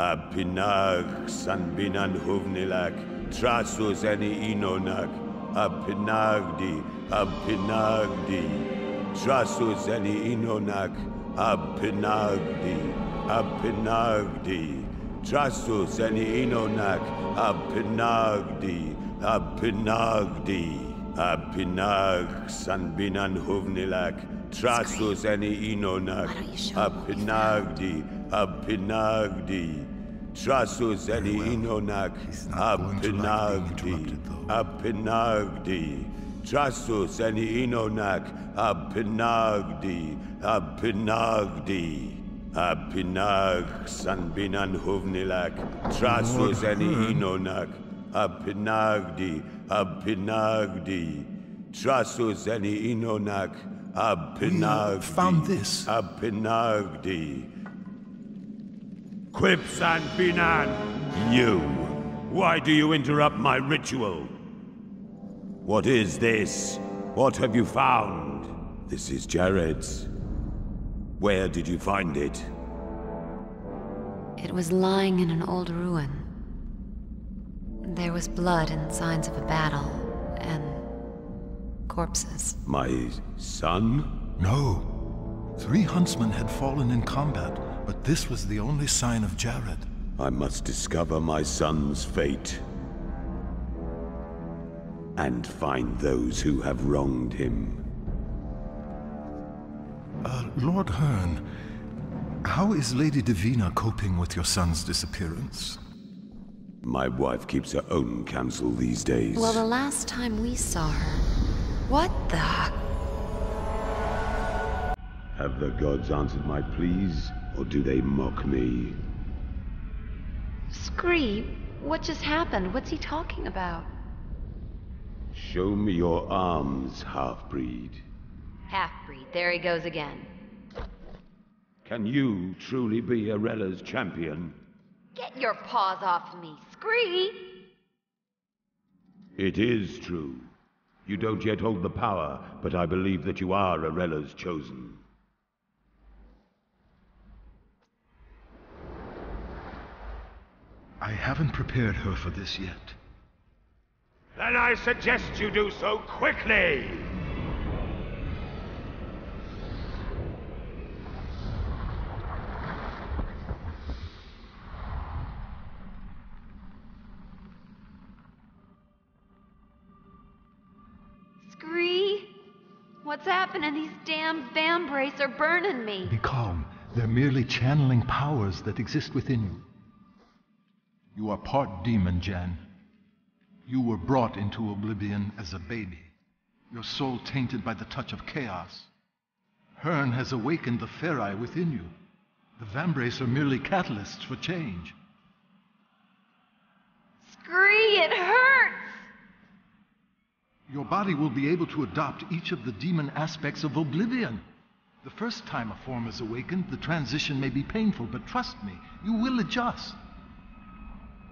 Apinag sanbinan huvnilak, trasus eni inonak, apinagdi, apinagdi, trasus eni inonak, apinagdi, apinagdi, trasus eni inonak, apinagdi, apinagdi, apinag sanbinan huvnilak, trasus eni inonak, Why don't you show 'em what apinagdi, apinagdi, trasus eni inonak, He's not going to like being apinagdi, apinagdi, trasus eni inonak, apinagdi, apinagdi. Apinag sanbinan huvnilak, trasus Lord inonak, apinagdi, apinagdi, trasus eni inonak, apinagdi. found this. Apinagdi. Quipsan Binan, you. Why do you interrupt my ritual? What is this? What have you found? This is Jared's. Where did you find it? It was lying in an old ruin. There was blood and signs of a battle, and corpses. My son? No. Three huntsmen had fallen in combat, but this was the only sign of Jared. I must discover my son's fate. And find those who have wronged him. Uh, Lord Hearn, how is Lady Davina coping with your son's disappearance? My wife keeps her own counsel these days. Well, the last time we saw her. What the? Have the gods answered my pleas, or do they mock me? Scree, what just happened? What's he talking about? Show me your arms, half-breed. Half-breed, there he goes again. Can you truly be Arella's champion? Get your paws off me, Scree! It is true. You don't yet hold the power, but I believe that you are Arella's chosen. I haven't prepared her for this yet. Then I suggest you do so quickly! Scree? What's happening? These damn vambrace are burning me. Be calm. They're merely channeling powers that exist within you. You are part demon, Jen. You were brought into oblivion as a baby, your soul tainted by the touch of chaos. Hearn has awakened the Ferai within you. The Vambrace are merely catalysts for change. Scree, it hurts! Your body will be able to adopt each of the demon aspects of oblivion. The first time a form is awakened, the transition may be painful, but trust me, you will adjust.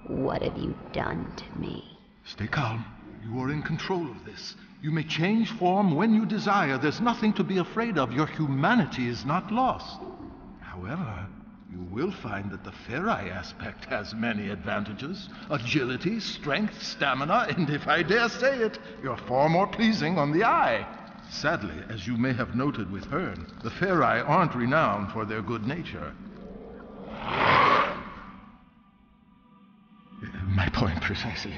What have you done to me? Stay calm. You are in control of this. You may change form when you desire. There's nothing to be afraid of. Your humanity is not lost. However, you will find that the Ferai aspect has many advantages agility, strength, stamina, and if I dare say it, you're far more pleasing on the eye. Sadly, as you may have noted with Hearn, the Ferai aren't renowned for their good nature. My point precisely.